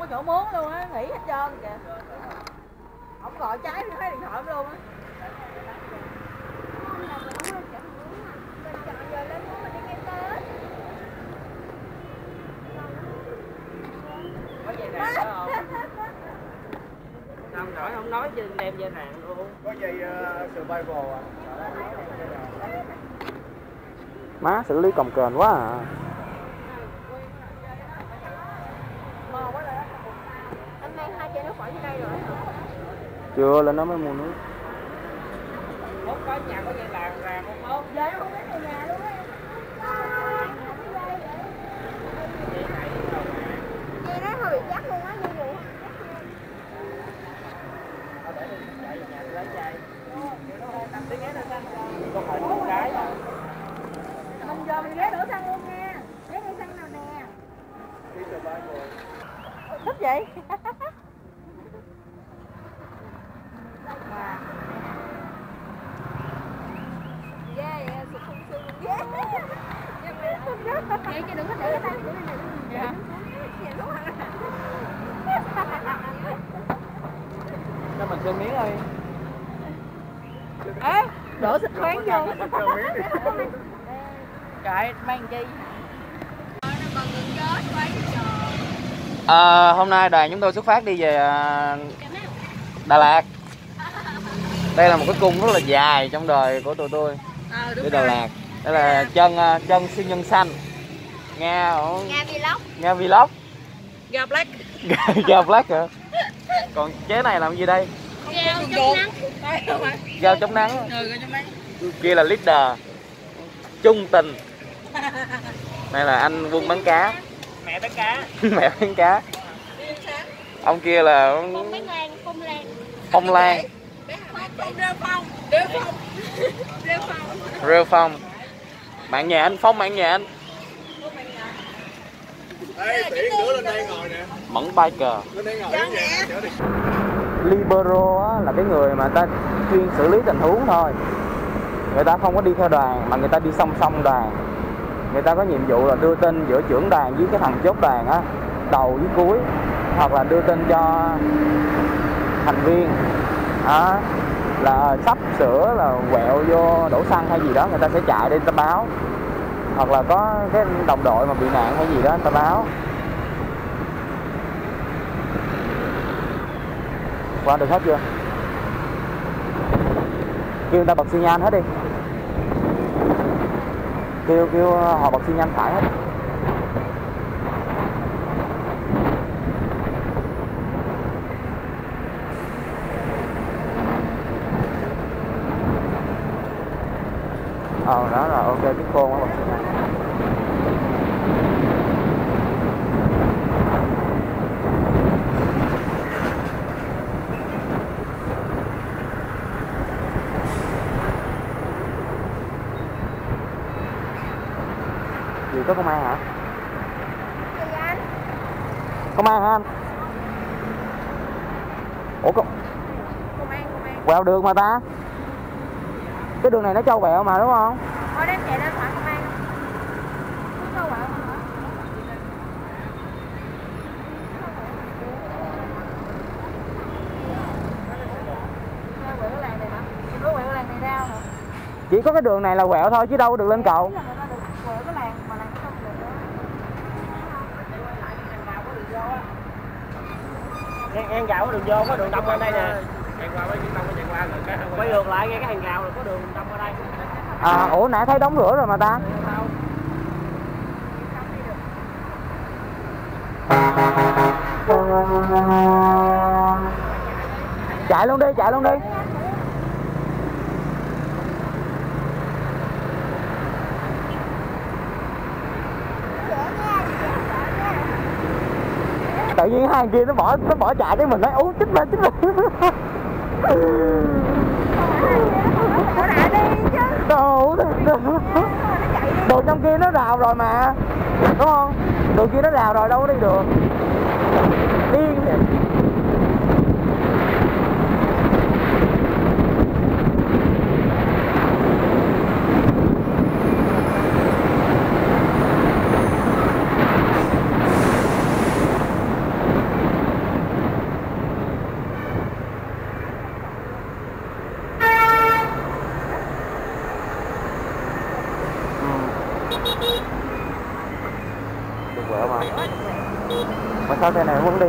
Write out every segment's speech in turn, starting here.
có chỗ muốn luôn á nghỉ hết trơn kìa. Không gọi trái thấy điện thoại luôn á. Không? Không nổi không nói chứ đem dây đàn luôn. Có dây uh, survival à? Má xử lý cồng kềnh quá à anh mang hai chai nước đây rồi chưa lên nó mới mua nước không có nhà có dây nhà luôn á. dây đó hơi chắc luôn á, như vậy. Đi Mình giờ mình ghé đổ xăng luôn nha. Ghé đi xăng nào nè. Thích vậy? Yeah, yeah, sụp sung sung. Yeah. Vậy chứ đừng có để cái tay của này Dạ. cho mình chơi miếng đi Ê, đổ xịt khoáng vô. trời mang chi? À, hôm nay đoàn chúng tôi xuất phát đi về à, Đà Lạt. Đây là một cái cung rất là dài trong đời của tụi tôi. Ờ, đi Đà Lạt. Đây là chân à, chân siêu nhân xanh nghe ổ- Nga vlog. nghe vlog Ga black. giao black hả còn chế này làm gì đây Gao chống nắng. giao chống nắng Ừ, gao chống nắng. kia là leader trung tình đây là anh quân bán cá mẹ bán cá mẹ bán cá ông kia là Phong lan, phong lan. phong lan Phong rêu phong. Rêu phong. Rêu phong. rêu phong bạn nhà anh phong bạn nhà anh Ê, tiễn nữa lên đây ngồi nè. Mẫn biker. Lên đây ngồi với nhà chở đi. Libero á, là cái người mà ta chuyên xử lý tình huống thôi. Người ta không có đi theo đoàn mà người ta đi song song đoàn. Người ta có nhiệm vụ là đưa tin giữa trưởng đoàn với cái thằng chốt đoàn á đầu với cuối hoặc là đưa tin cho thành viên. Đó là sắp sửa là quẹo vô đổ xăng hay gì đó người ta sẽ chạy đi người ta báo hoặc là có cái đồng đội mà bị nạn hay gì đó anh ta báo. Qua được hết chưa? Kêu người ta bật xi nhan hết đi. Kêu kêu ờ, họ bật xi nhan phải hết. Ờ đó là ok bật xi nhan gì có công an hả Gì anh? công an hả anh ủa có Công an, công an. quẹo đường mà ta cái đường này nó trâu bẹo mà đúng không Thôi đem chạy lên thoại công an. Không chỉ có cái đường này là quẹo thôi chứ đâu được lên cầu ngang ngang có đường vô có đường đông lên đây nè chạy qua chạy qua rồi cái quay ngược lại ngay cái hàng rào là có đường đông ở đây. À ủa, nãy thấy đóng cửa rồi mà ta. Chạy luôn đi, chạy luôn đi. Tự nhiên hai kia nó bỏ nó bỏ chạy cái mình nói uống chích lên chích lên. Đi chứ. đồ đồ trong kia nó rào rồi mà. Đúng không? Đồ kia nó rào rồi, đâu có đi được. Điên vậy được quẹo mà mà sao xe này không đi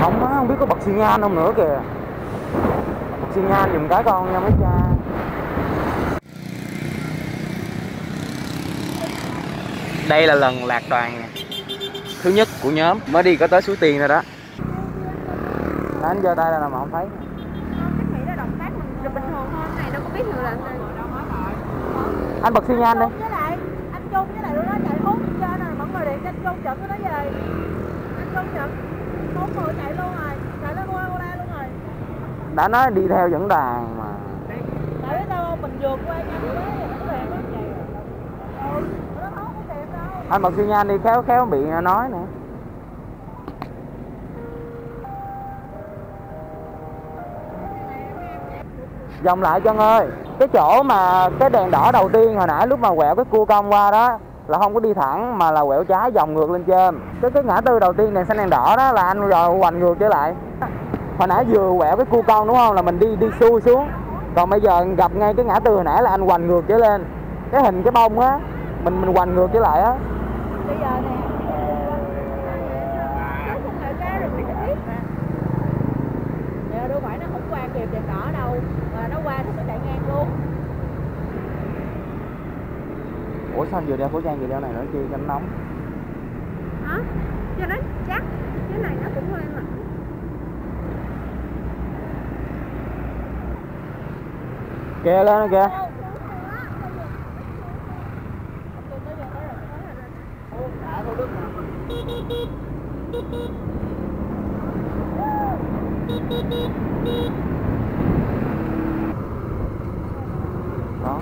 không á không biết có bật xi nhan không nữa kìa. Bật xi nhan giùm cái con nha mấy cha. Đây là lần lạc đoàn thứ nhất của nhóm mới đi có tới suối tiền rồi đó. Anh giơ tay ra là mà không thấy. Chắc nghĩ là động tác mình bình thường thôi, này đâu có biết người là gì. anh bật xi nhan đi. Với lại anh Trung với lại đó chạy hút cho nên là mọi người điện cho anh Trung chụp cái đó về. Anh Trung chụp bốn người chạy luôn rồi chạy lên qua qua luôn rồi đã nói đi theo dẫn đoàn mà. Tại không mình vượt qua anh bật xi nhan đi khéo khéo bị nói nữa. Vòng lại chân ơi cái chỗ mà cái đèn đỏ đầu tiên hồi nãy lúc mà quẹo cái cua cong qua đó là không có đi thẳng mà là quẹo trái vòng ngược lên trên. Cái cái ngã tư đầu tiên đèn xanh đèn đỏ đó là anh rồi hoành ngược trở lại hồi nãy vừa quẹo cái cua cong đúng không? Là mình đi đi xuôi xuống. Còn bây giờ gặp ngay cái ngã tư hồi nãy là anh hoành ngược trở lên. Cái hình cái bông á mình mình hoành ngược trở lại á. Bây giờ nè. Ủa sao anh vừa đeo khẩu trang vừa đeo này nữa chi cho nó nóng? Hả? Cho nó chắc cái này nó cũng hơi lạnh kìa lên kìa đó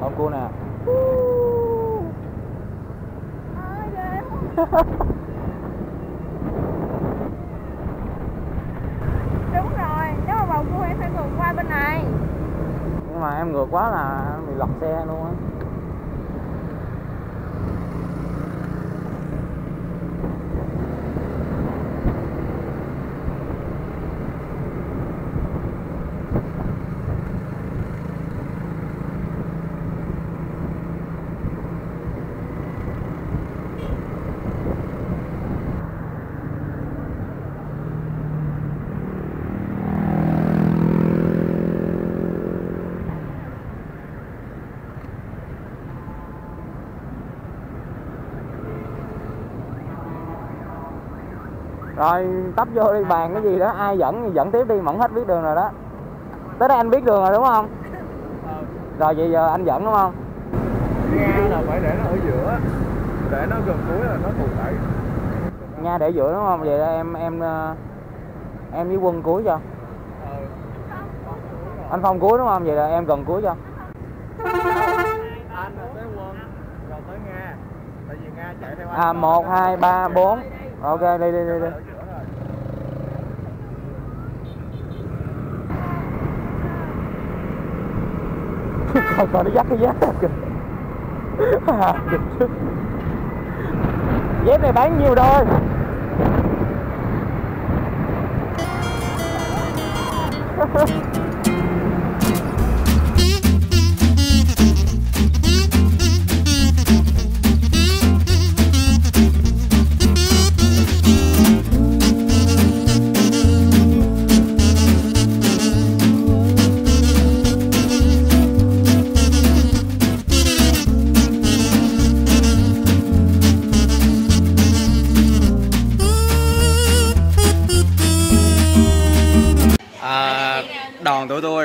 ôm cô nè đúng rồi, nếu mà vào cua em phải ngược qua bên này. Nhưng mà em ngược quá là bị lật xe luôn á. Rồi tấp vô đi bàn cái gì đó ai dẫn thì dẫn tiếp đi mẫn hết biết đường rồi đó. Tới đây anh biết đường rồi đúng không? Rồi vậy giờ anh dẫn đúng không? Nga là phải để nó ở giữa. Để nó gần cuối là nó thù đẩy nha để giữa đúng không? Vậy là em em ờ, em với quân cuối cho. Anh phong cuối đúng không? Vậy là em gần cuối cho. Anh là tới quân rồi tới Nga. Tại vì Nga chạy theo anh. À một hai ba bốn. Ok đi đi đi đi ở giữa còn nó dắt cái dép kìa. À, dép này bán nhiêu đôi Ha ha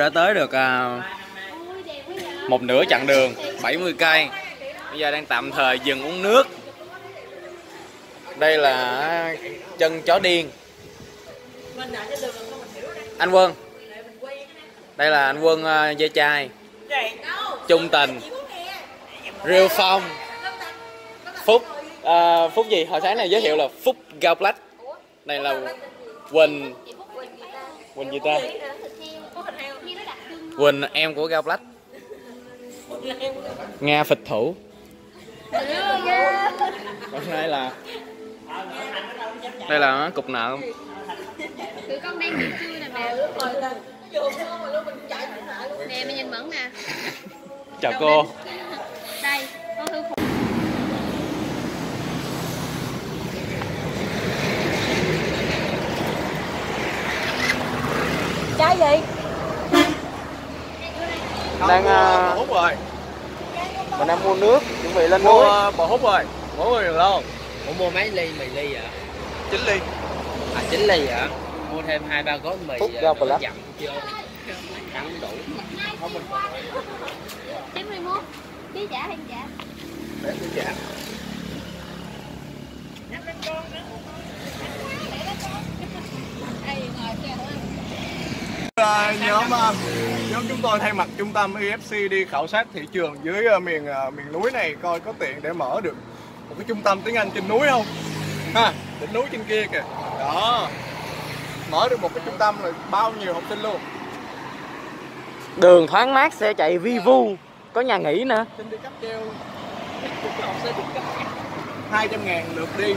đã tới được à, một nửa chặng đường 70 cây. Bây giờ đang tạm thời dừng uống nước. Đây là chân chó điên. Anh quân. Đây là anh quân à, dây chai. Trung tình. Real Phong. Phúc uh, phúc gì? Hồi sáng này giới thiệu là phúc gao black này là quỳnh. Quỳnh gì ta? Quỳnh em của gao black. Nga phịch thủ. Còn đây là đây là cục nợ tụi con đang nghỉ trưa nè mẹ nè mày nhìn mẫn nè. Chào cô. đây con thư phụ. Chai gì? Đang bò uh, hút rồi. mình đang mua nước chuẩn bị lên núi. mua bò hút rồi. Mỗi người được luôn Ủa mua mấy ly mì ly vậy? 9 ly. À 9 ly hả? Mua thêm hai ba gói mì Phúc à, có black. dặm chưa? Ăn đủ. chín mươi mốt. Ký trả hay trả để tôi trả À, nhóm à, nhóm chúng tôi thay mặt trung tâm EFC đi khảo sát thị trường dưới à, miền à, miền núi này coi có tiện để mở được một cái trung tâm tiếng Anh trên núi không? Ha đỉnh núi trên kia kìa. Đó. Mở được một cái trung tâm là bao nhiêu học sinh luôn? Đường thoáng mát xe chạy vi vu. Có nhà nghỉ nữa. Xin đi cáp treo. Học sinh được cấp hai trăm ngàn lượt Đi.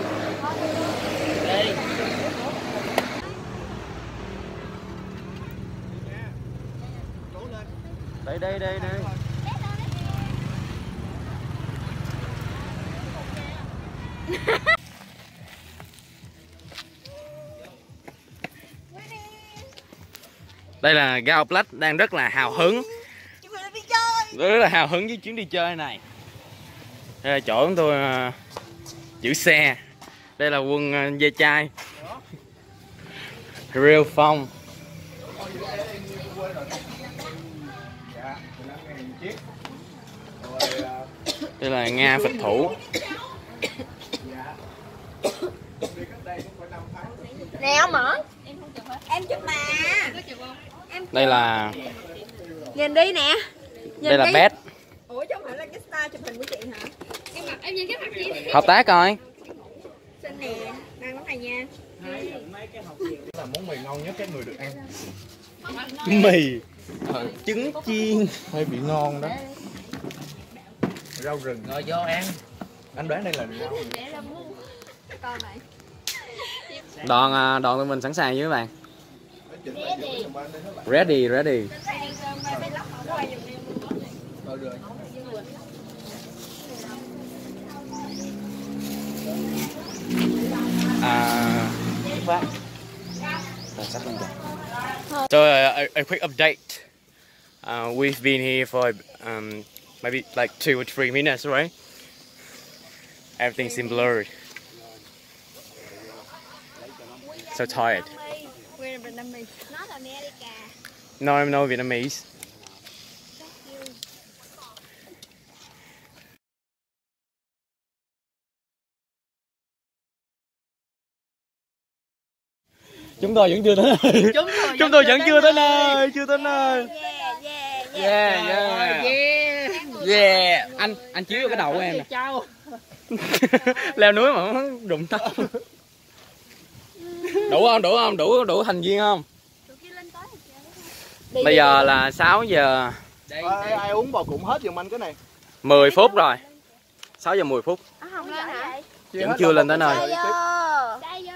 Đây đây đây đây. Đây là Gao Black đang rất là hào hứng. Rất là hào hứng với chuyến đi chơi này. Đây là chỗ chúng tôi ờ, giữ xe. Đây là quân uh, dê chai. Real Phong dạ 15 ngàn một chiếc rồi à, đây là Nga phịch thủ. Dạ đi cách đây cũng phải năm tháng Nè ông mở. Em không chụp hết Em chụp mà. Có chụp không đây là Nhìn đi nè. Nhìn đây là đi. Bét Ủa chứ không phải là cái style chụp hình của chị hả? em mặc em nhìn cái mặt chị hợp tác coi. Xinh nè. Đang lắm này nha. Là món mì. Ngon nhất các người được ăn mì trứng chiên. Hơi bị ngon đó rau rừng. Ngồi vô ăn. anh đoán đây là rau để ra mua con này. Đoàn à, đoàn tụi mình sẵn sàng với các bạn. Ready. Ready rồi rồi à phát Rồi, rồi. So uh, a, a quick update. Uh, we've been here for um, maybe like two or three minutes, right? Everything seems blurry. So tired. We're Vietnamese not America No, I'm not Vietnamese. Chúng tôi vẫn chưa tới nơi. Chúng tôi vẫn chưa tới nơi, chưa tới nơi. Yeah Yeah, yeah yeah. Yeah. Anh anh chiếu vô cái đầu của em nè. Leo núi mà không đụng tóc. Đủ không? Đủ không? Đủ đủ thành viên không? Bây giờ là 6 giờ Đây, ai, ai uống bò cũng hết giùm anh cái này 10 phút rồi. 6 giờ 10 phút. không lên hả Chia Vẫn chưa lên tới nơi. Vô đây vô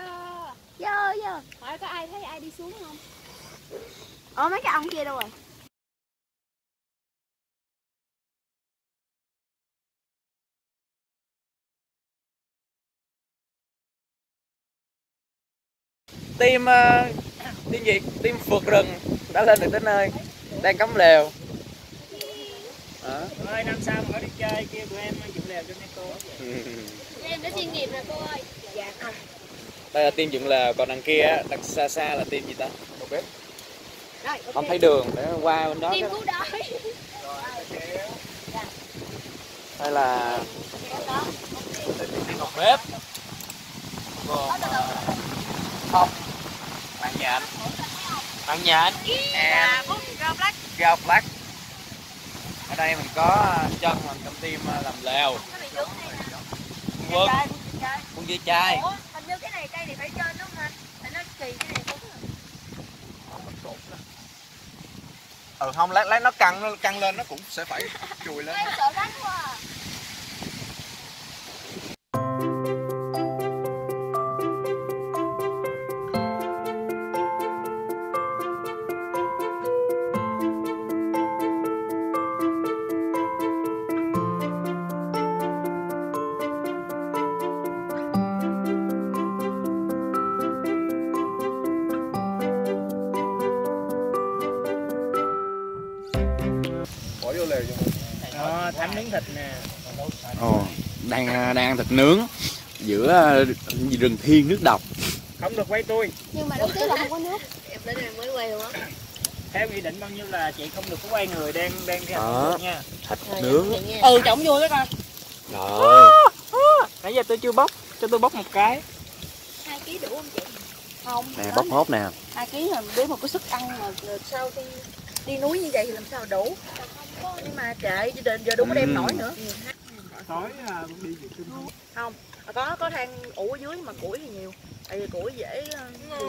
Vô vô hỏi có ai thấy ai đi xuống không Ủa mấy cái ông kia đâu rồi? Team uh, team gì? Team phượt rừng đã lên được tới nơi. Đang cắm lều. Đó. ơi năm sau mà đi chơi kia tụi em dựng lều cho mấy cô. em đã chuyên nghiệp rồi cô ơi dạ không Đây là team dựng lều, còn đằng kia á, đằng xa xa là team gì ta? Đầu bếp. Rồi ok Không thấy đường để qua bên đó. team cứu đói Đây là phòng bếp. Gồm không bạn nhện bạn nhện and rau black. Ở đây mình có chân làm trong team làm lèo quân. Con dưa chai ủa hình như cái này cây này phải trên đúng không anh? Tại nó kỳ cái này cũng ừ không lát lát nó căng nó căng lên nó cũng sẽ phải chùi lên. Em sợ rắn quá à. Thịt nướng giữa ờ, rừng thiên nước độc. Không được quay tôi. nhưng mà lúc trước là không có nước. Em đến đây mới quay luôn á. Theo quy định bao nhiêu là chị không được có quay người đang đang đi Đó. ăn nha. thịt nướng. Ừ trộn vui đó coi. Rồi. Nãy giờ tôi chưa bóc, cho tôi bóc một cái. hai ký đủ không chị? Không. Nè bóc hốt nè. Hai ký là để một cái sức ăn mà sao đi đi núi như vậy thì làm sao đủ? Nhưng mà trệ giờ giờ đâu có đem Ừ. nổi nữa Tối à, đi vệ sinh. không có có than ủ ở dưới mà củi thì nhiều tại vì củi dễ ờ, ừ.